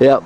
Yep.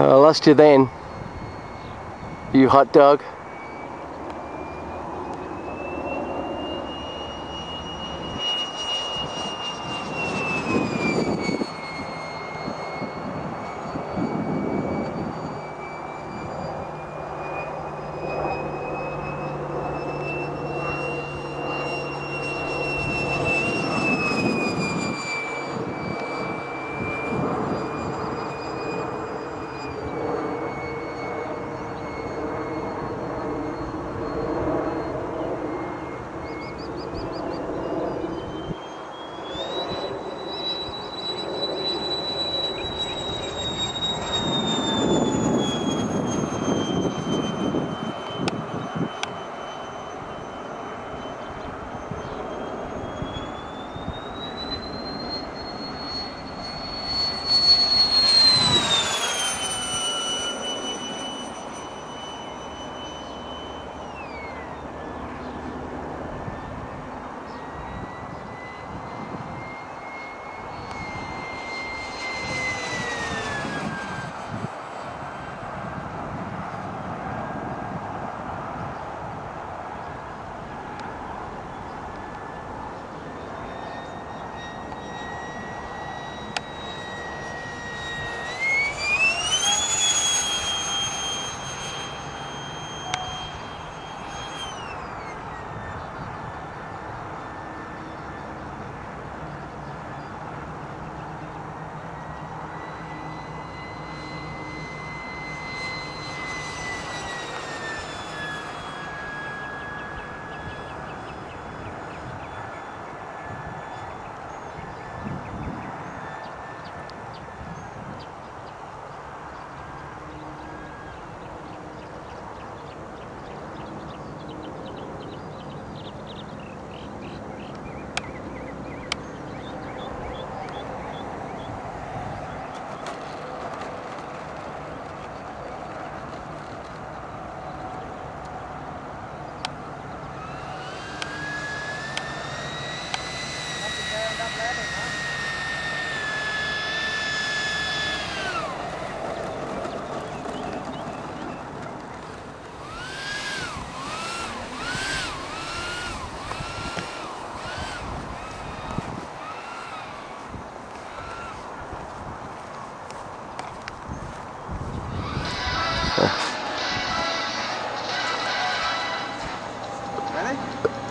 Uh, I lost you then. You hot dog.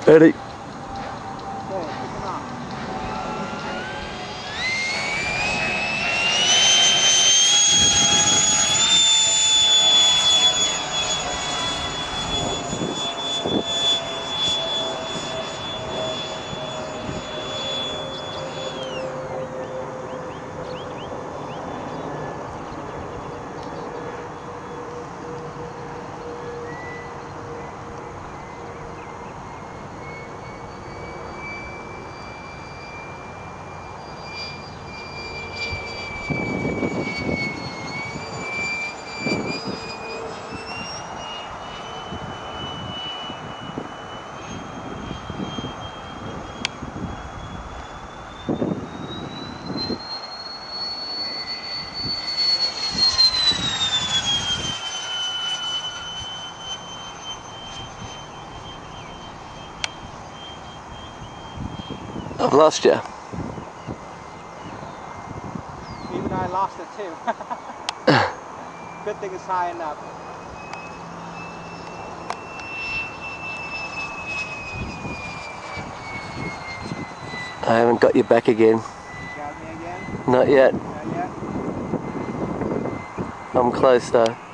Ready? I've lost you. Even I lost it too. Good thing it's high enough. I haven't got you back again. You again? Not yet. Not yet. I'm close though.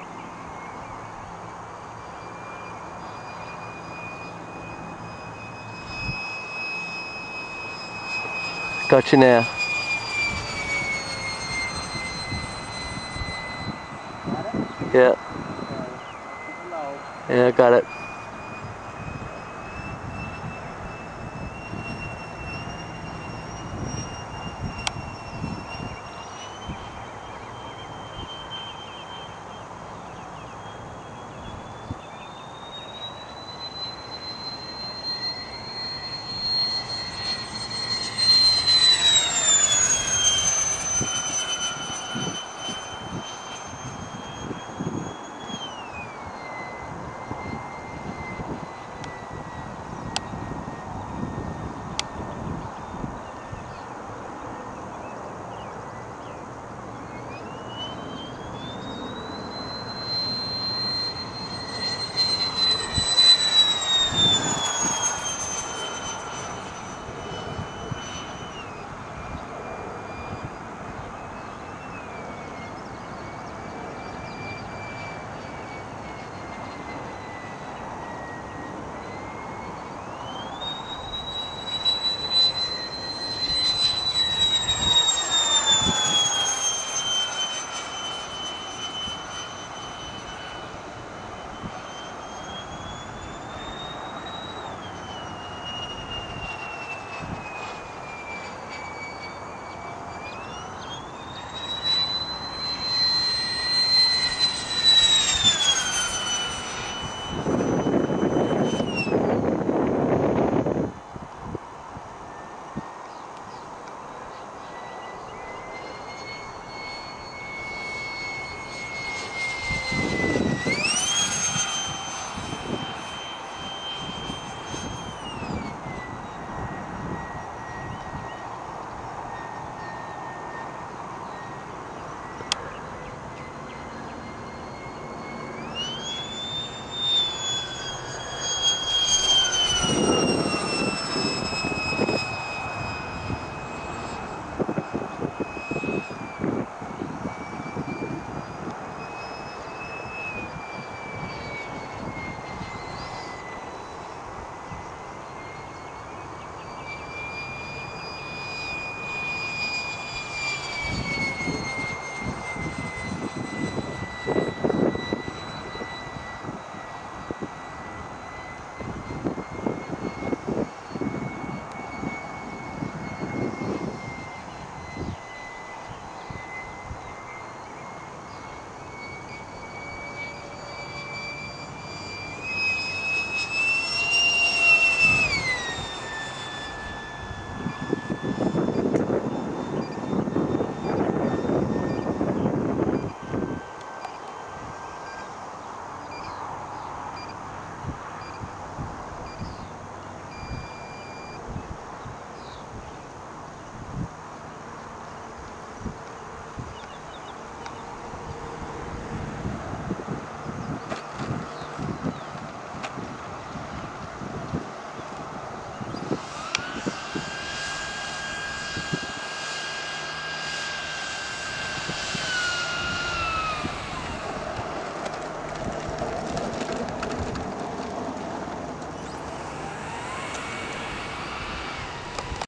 Got you now. Yeah, yeah, got it.